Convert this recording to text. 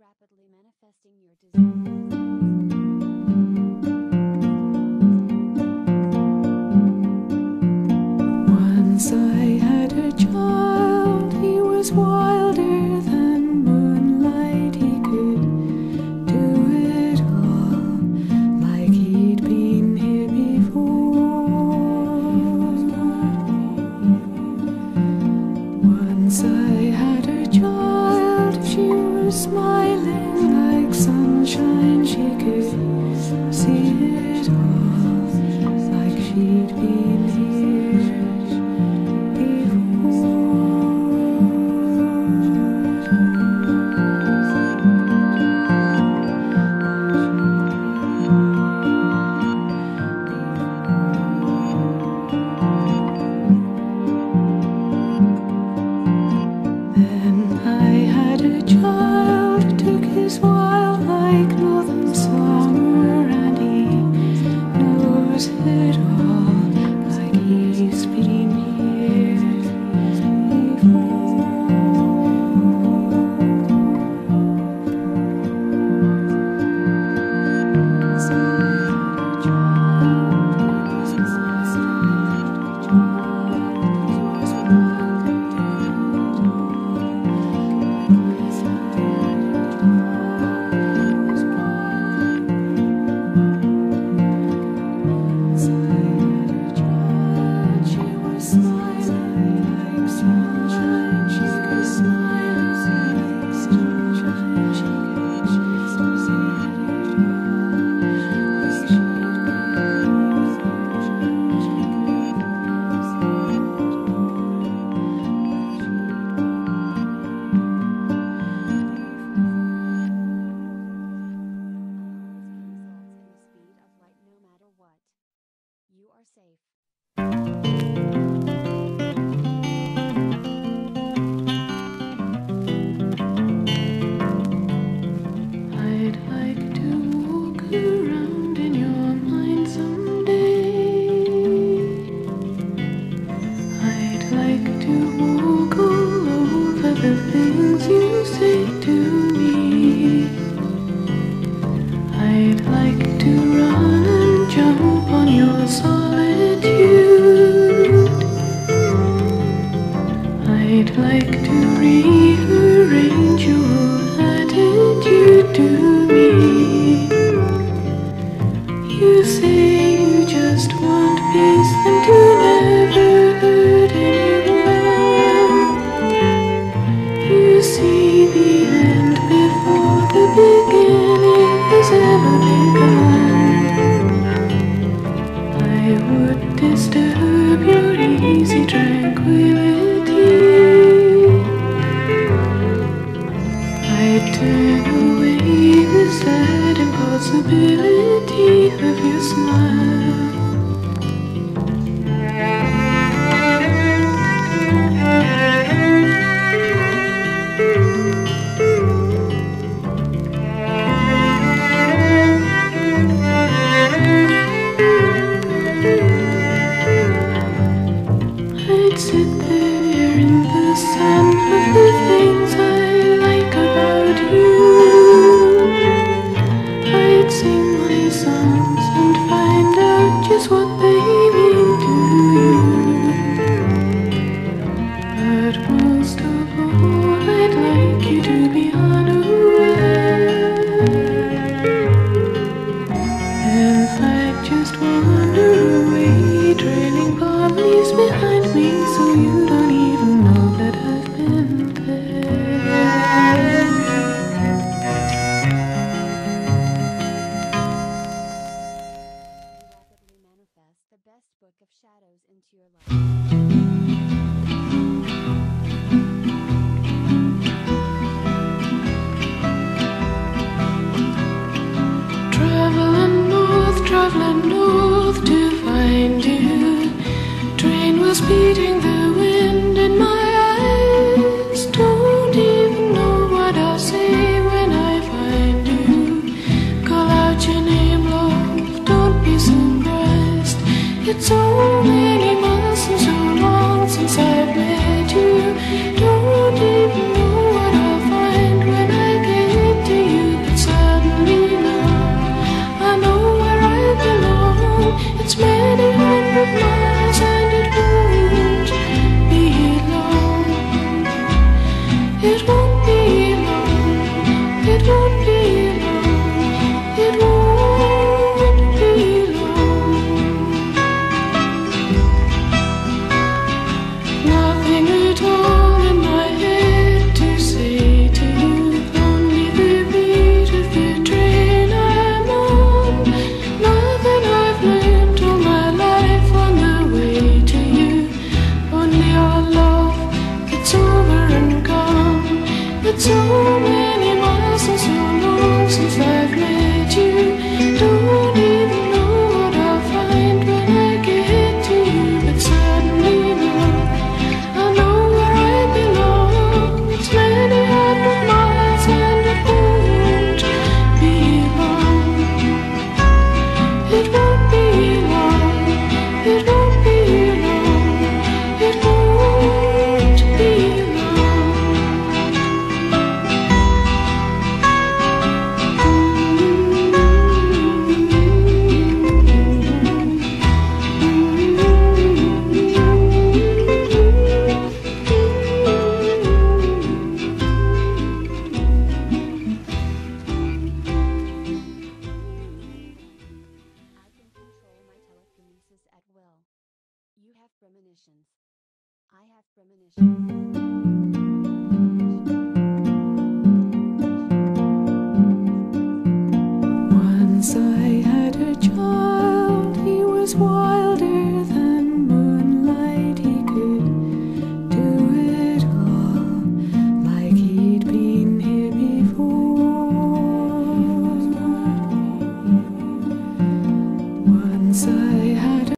rapidly manifesting your desire. smiling like sunshine, she could see it all like she'd be. I'd like to rearrange your attitude to me. You say you just want peace and to never hurt anyone. You see the end before the beginning has ever begun. I would disturb your easy tranquility. turn away the sad impossibility of your smile. definition.